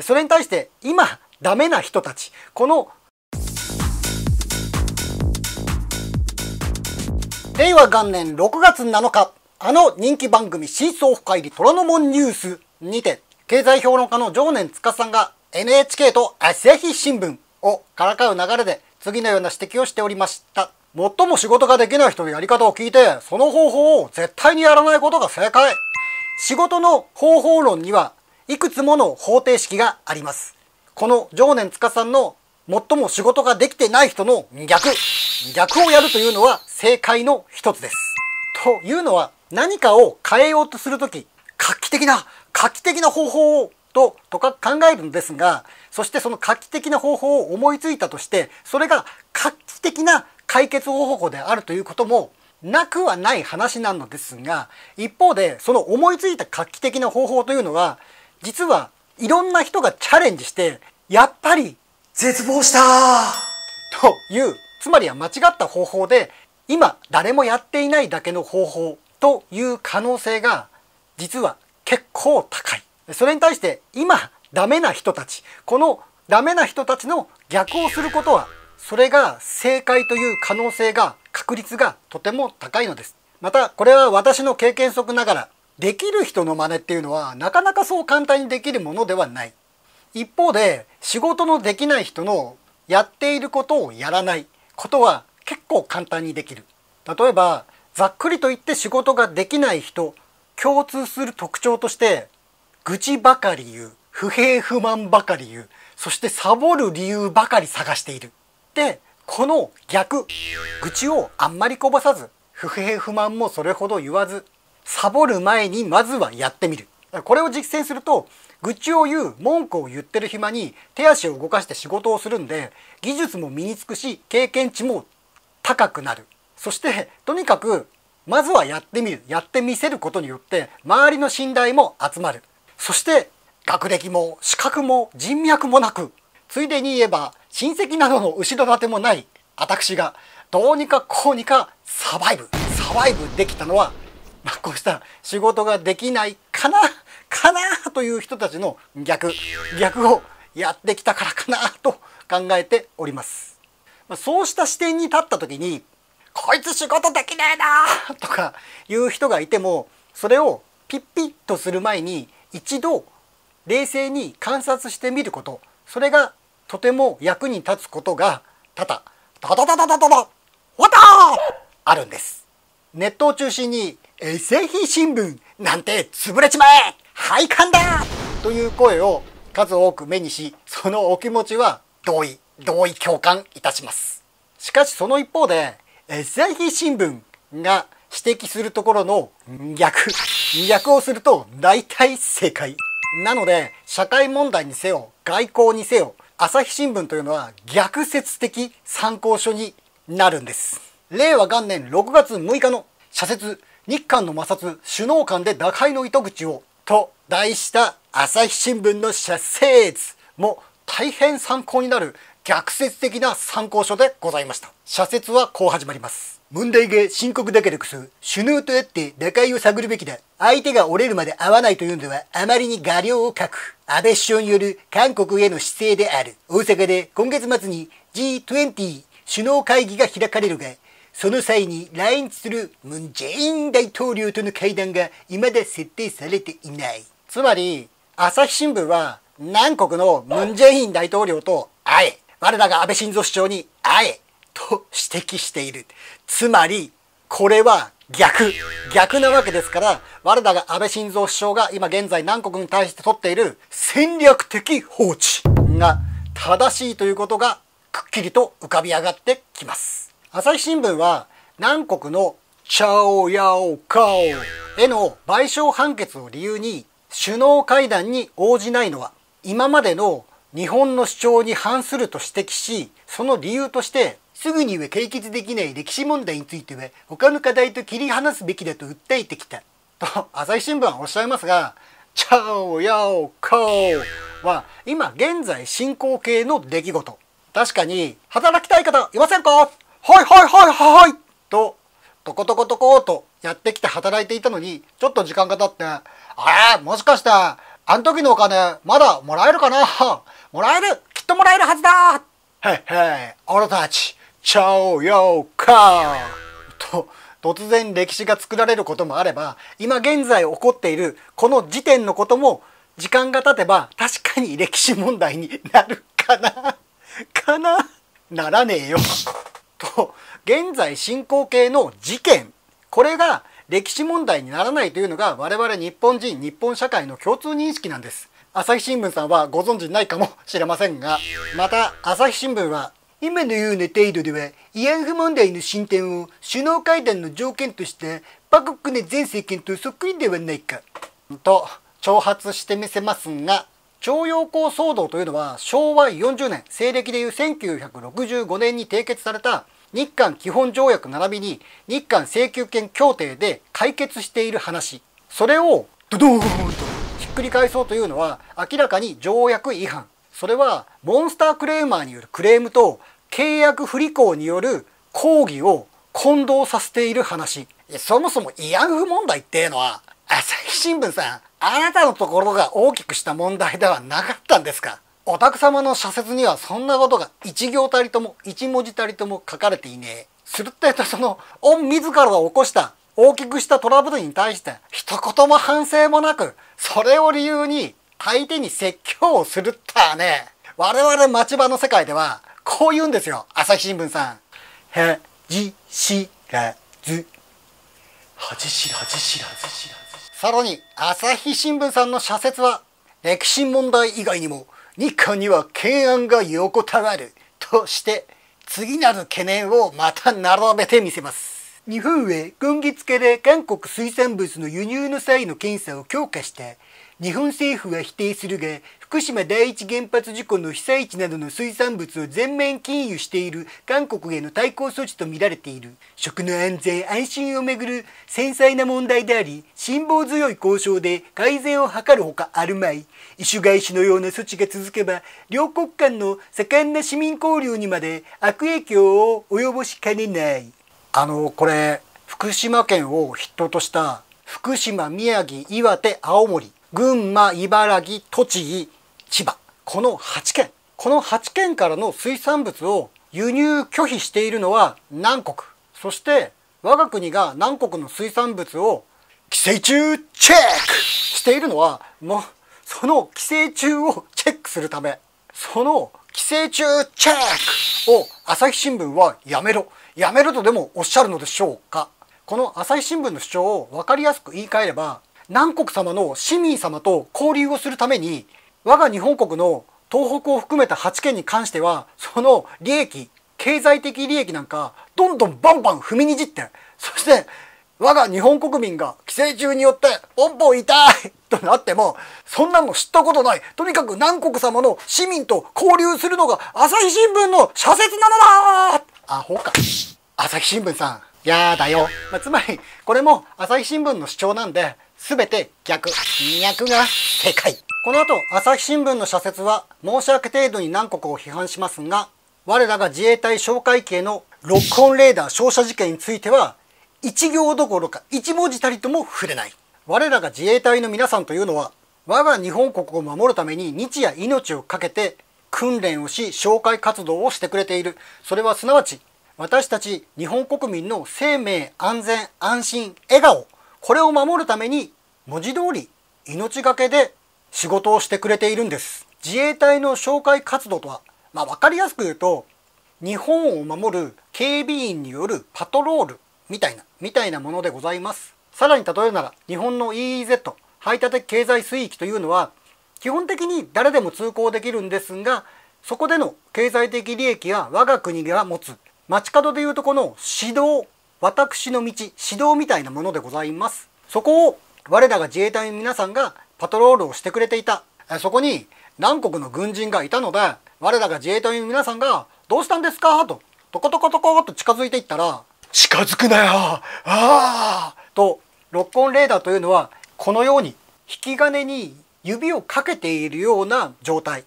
それに対して今ダメな人たち。この令和元年6月7日あの人気番組「真相深入り虎ノ門ニュース」にて経済評論家の常年司さんが NHK と朝日新聞をからかう流れで次のような指摘をしておりました。最も仕事ができない人のやり方を聞いてその方法を絶対にやらないことが正解。仕事の方法論にはいくつもの方程式がありますこの常年司さんの最も仕事ができてない人の逆逆をやるというのは正解の一つです。というのは何かを変えようとするとき画期的な画期的な方法をととか考えるんですがそしてその画期的な方法を思いついたとしてそれが画期的な解決方法であるということもなくはない話なのですが一方でその思いついた画期的な方法というのは実はいろんな人がチャレンジしてやっぱり絶望したというつまりは間違った方法で今誰もやっていないだけの方法という可能性が実は結構高い。それに対して今ダメな人たちこのダメな人たちの逆をすることはそれが正解という可能性が確率がとても高いのです。またこれは私の経験則ながらできる人の真似っていうのはなかなかそう簡単にできるものではない。一方で仕事のできない人のやっていることをやらないことは結構簡単にできる。例えばざっくりと言って仕事ができない人共通する特徴として愚痴ばかり言う不平不満ばかり言うそしてサボる理由ばかり探しているでこの逆愚痴をあんまりこぼさず不平不満もそれほど言わずサボる前にまずはやってみる。これを実践すると愚痴を言う文句を言ってる暇に手足を動かして仕事をするんで技術も身につくし経験値も高くなる。そしてとにかくまずはやってみる。やってみせることによって周りの信頼も集まる。そして学歴も資格も人脈もなくついでに言えば親戚などの後ろ盾もない私がどうにかこうにかサバイブ。サバイブできたのは、まあ、こうした仕事ができないかなかなという人たちの逆逆をやってきたからかなと考えております。まあ、そうした視点に立った時にこいつ仕事できねえなとかいう人がいてもそれをピッピッとする前に一度冷静に観察してみることそれがとても役に立つことが多々タタタタタタタわたあるんですネットを中心に朝日新聞なんて潰れちまえ。廃刊だ。という声を数多く目にしそのお気持ちは同意同意共感いたします。しかしその一方で朝日新聞が指摘するところの逆。逆をすると大体正解。なので社会問題にせよ外交にせよ朝日新聞というのは逆説的参考書になるんです。令和元年6月6日の社説日韓の摩擦首脳間で打開の糸口をと題した朝日新聞の社説も大変参考になる逆説的な参考書でございました。社説はこう始まります。問題が深刻だからこそ、首脳と会って打開を探るべきだ。相手が折れるまで会わないというのでは、あまりに画量を書く。安倍首相による韓国への姿勢である。大阪で今月末に G20 首脳会議が開かれるが、その際に来日するムン・ジェイン大統領との会談が未だ設定されていない。つまり、朝日新聞は南国のムン・ジェイン大統領と会え、我らが安倍晋三首相に会え、と指摘している。つまり、これは逆。逆なわけですから、我らが安倍晋三首相が今現在南国に対して取っている戦略的放置が正しいということがくっきりと浮かび上がってきます。朝日新聞は南国のチャオヤオカオへの賠償判決を理由に首脳会談に応じないのは今までの日本の主張に反すると指摘しその理由としてすぐには解決できない歴史問題については他の課題と切り離すべきだと訴えてきた。と朝日新聞はおっしゃいますが「チャオヤオコー」は今現在進行形の出来事。確かに働きたい方いませんか？はいはいはいはいとトコトコトコとやってきて働いていたのにちょっと時間が経ってああもしかしたらあの時のお金、まだもらえるかな？もらえる？きっともらえるはずだ！はいはい、俺たち、超よか！と、突然歴史が作られることもあれば、今現在起こっているこの時点のことも、時間が経てば確かに歴史問題になるかな？かな？ならねえよ。と、現在進行形の事件。これが歴史問題にならないというのが我々日本人、日本社会の共通認識なんです。朝日新聞さんはご存知ないかもしれませんが、また朝日新聞は今のような程度では慰安婦問題の進展を首脳会談の条件としたパククネ前政権とそっくりではないか。と挑発してみせますが、徴用工騒動というのは昭和40年、西暦でいう1965年に締結された日韓基本条約並びに日韓請求権協定で解決している話。それをドドーンとひっくり返そうというのは明らかに条約違反。それはモンスタークレーマーによるクレームと契約不履行による抗議を混同させている話。そもそも慰安婦問題っていうのは朝日新聞さんあなたのところが大きくした問題ではなかったんですか？お宅様の社説にはそんなことが一行たりとも一文字たりとも書かれていねえ。するってとその、御自らが起こした大きくしたトラブルに対して一言も反省もなく、それを理由に相手に説教をするったね。我々町場の世界ではこう言うんですよ。朝日新聞さん。はじしらず。はじしらずしらずしらず。さらに朝日新聞さんの社説は歴史問題以外にも日韓には懸案が横たわるとして次なる懸念をまた並べてみせます。日本は今月から韓国水産物の輸入の際の検査を強化して日本政府は否定するが福島第一原発事故の被災地などの水産物を全面禁輸している韓国への対抗措置とみられている。食の安全安心をめぐる繊細な問題であり辛抱強い交渉で改善を図るほかあるまい。異種外種のような措置が続けば両国間の盛んな市民交流にまで悪影響を及ぼしかねない。あのこれ福島県を筆頭とした福島宮城岩手青森群馬、茨城、栃木、千葉。この8県。この8県からの水産物を輸入拒否しているのは南国。そして我が国が南国の水産物を寄生虫チェックしているのはもうその寄生虫をチェックするためその寄生虫チェックを朝日新聞はやめろやめろとでもおっしゃるのでしょうか？この朝日新聞の主張を分かりやすく言い換えれば南国様の市民様と交流をするために我が日本国の東北を含めた8県に関してはその利益経済的利益なんかどんどんバンバン踏みにじってそして我が日本国民が寄生虫によってポンポン痛い！となってもそんなの知ったことない。とにかく南国様の市民と交流するのが朝日新聞の社説なのだ！アホか朝日新聞さんやだよ、まあ、つまりこれも朝日新聞の主張なんで全て逆、逆が正解。この後、朝日新聞の社説は申し訳程度に南国を批判しますが、我らが自衛隊哨戒系のロックオンレーダー照射事件については、一行どころか一文字たりとも触れない。我らが自衛隊の皆さんというのは、我が日本国を守るために日夜命を懸けて訓練をし、紹介活動をしてくれている。それはすなわち、私たち日本国民の生命、安全、安心、笑顔、これを守るために文字通り命がけで仕事をしてくれているんです。自衛隊の紹介活動とは、まあ、分かりやすく言うと日本を守る警備員によるパトロールみたいなみたいなものでございます。さらに例えるなら日本の EEZ 排他的経済水域というのは基本的に誰でも通行できるんですがそこでの経済的利益は我が国が持つ街角でいうとこの指導私の道、指導みたいなものでございます。そこを我らが自衛隊の皆さんがパトロールをしてくれていた。そこに南国の軍人がいたので、我らが自衛隊の皆さんがどうしたんですか？と、トコトコトコと近づいていったら、近づくなよああと、ロッンレーダーというのは、このように引き金に指をかけているような状態。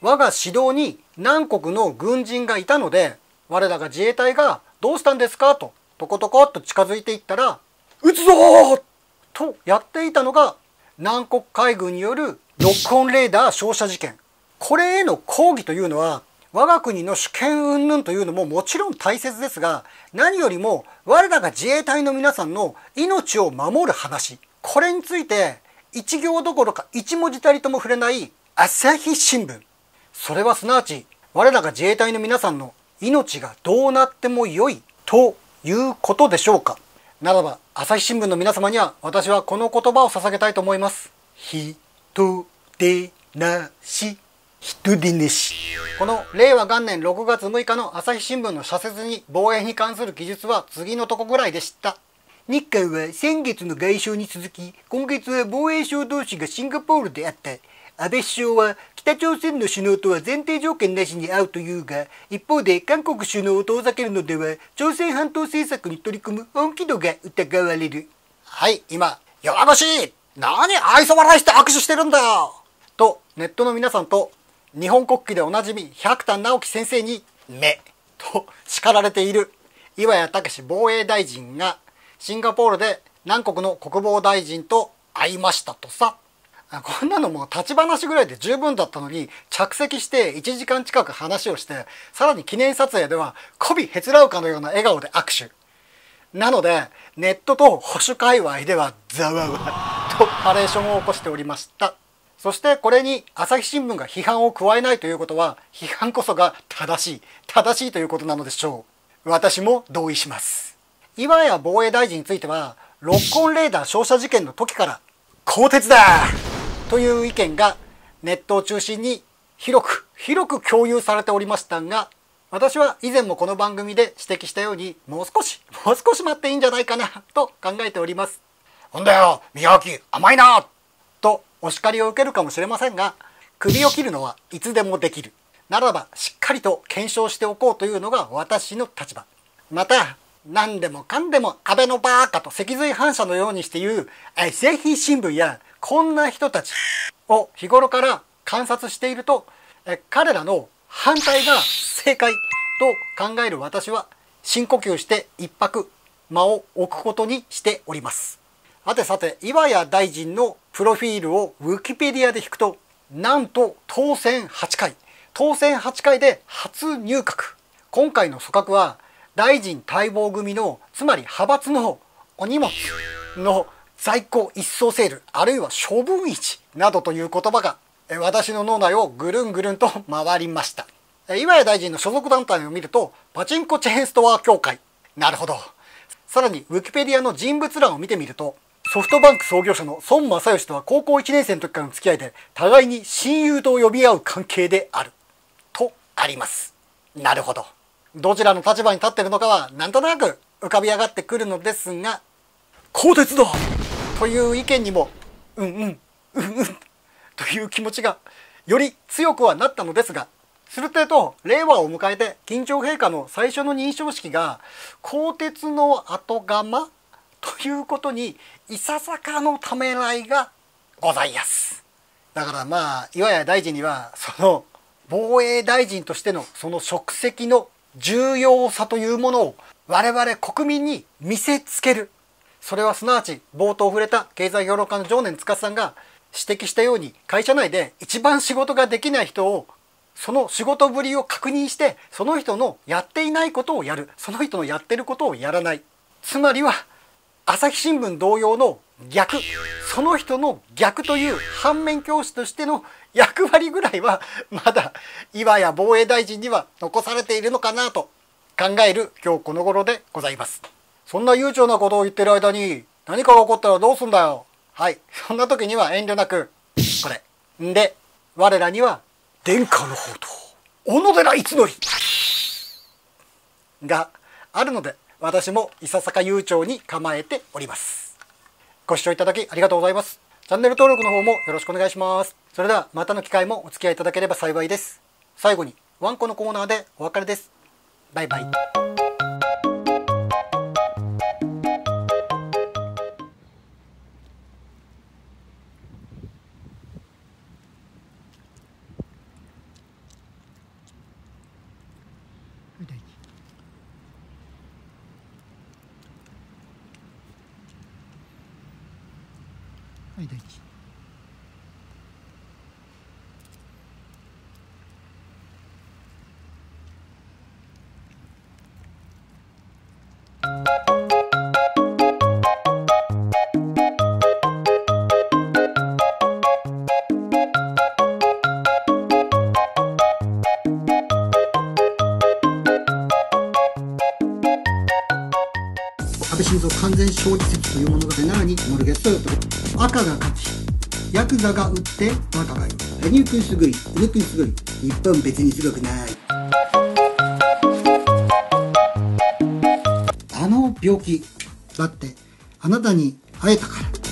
我が指導に南国の軍人がいたので、我らが自衛隊がどうしたんですかと、トコトコっと近づいていったら、撃つぞとやっていたのが、南国海軍によるロックオンレーダー照射事件これへの抗議というのは我が国の主権云々というのももちろん大切ですが何よりも我らが自衛隊の皆さんの命を守る話これについて一行どころか一文字たりとも触れない朝日新聞。それはすなわち我らが自衛隊の皆さんの命がどうなっても良いということでしょうか。ならば朝日新聞の皆様には私はこの言葉を捧げたいと思います。人でなし人でなし。この令和元年6月6日の朝日新聞の社説に防衛に関する記述は次のとこぐらいでした。日韓は先月の外相に続き今月は防衛省同士がシンガポールであった安倍首相は北朝鮮の首脳とは前提条件なしに会うというが一方で韓国首脳を遠ざけるのでは朝鮮半島政策に取り組む本気度が疑われるはい今「弱腰何愛想笑いして握手してるんだよ!」とネットの皆さんと日本国旗でおなじみ百田直樹先生に「目」と叱られている岩谷武防衛大臣がシンガポールで南国の国防大臣と会いましたとさ。こんなのもう立ち話ぐらいで十分だったのに着席して1時間近く話をしてさらに記念撮影では媚びへつらうかのような笑顔で握手。なのでネットと保守界隈ではざわわとパレーションを起こしておりました。そしてこれに朝日新聞が批判を加えないということは批判こそが正しい正しいということなのでしょう。私も同意します。岩谷防衛大臣についてはロックオンレーダー照射事件の時から更迭だという意見がネットを中心に広く広く共有されておりましたが私は以前もこの番組で指摘したようにもう少しもう少し待っていいんじゃないかなと考えております。ほんだよ宮脇甘いなとお叱りを受けるかもしれませんが首を切るのはいつでもできる。ならばしっかりと検証しておこうというのが私の立場。また何でもかんでも安倍のバーカと脊髄反射のようにして言う朝日新聞やこんな人たちを日頃から観察しているとえ彼らの反対が正解と考える私は深呼吸して一泊間を置くことにしております。さてさて岩谷大臣のプロフィールをウィキペディアで引くとなんと当選8回。当選8回で初入閣。今回の組閣は大臣待望組のつまり派閥のお荷物の在庫一掃セールあるいは処分市などという言葉が私の脳内をぐるんぐるんと回りました。岩谷大臣の所属団体を見るとパチンコチェーンストア協会。なるほど。さらにウィキペディアの人物欄を見てみるとソフトバンク創業者の孫正義とは高校1年生の時からの付き合いで互いに親友と呼び合う関係である。とあります。なるほど。どちらの立場に立っているのかはなんとなく浮かび上がってくるのですが更迭だ。という意見にもうんうんうんうんという気持ちがより強くはなったのですがすると令和を迎えて緊張陛下の最初の認証式が鋼鉄の後釜ということにいささかのためらいがございやす。だからまあ岩谷大臣にはその防衛大臣としてのその職責の重要さというものを我々国民に見せつける。それはすなわち冒頭触れた経済評論家の常年司さんが指摘したように会社内で一番仕事ができない人をその仕事ぶりを確認してその人のやっていないことをやる。その人のやってることをやらない。つまりは朝日新聞同様の逆その人の逆という反面教師としての役割ぐらいはまだ岩や防衛大臣には残されているのかなと考える今日この頃でございます。そんな悠長なことを言ってる間に何かが起こったらどうすんだよ。はい。そんな時には遠慮なく、これ。んで、我らには、殿下の宝刀、小野寺逸則があるので、私もいささか悠長に構えております。ご視聴いただきありがとうございます。チャンネル登録の方もよろしくお願いします。それではまたの機会もお付き合いいただければ幸いです。最後に、ワンコのコーナーでお別れです。バイバイ。はい安倍晋三完全勝利説という物語ならにモルゲストよと赤が勝ち。ヤクザが打ってバカがいる羽生君すごい宇野くんすごい日本別にすごくない。あの病気だってあなたに会えたから。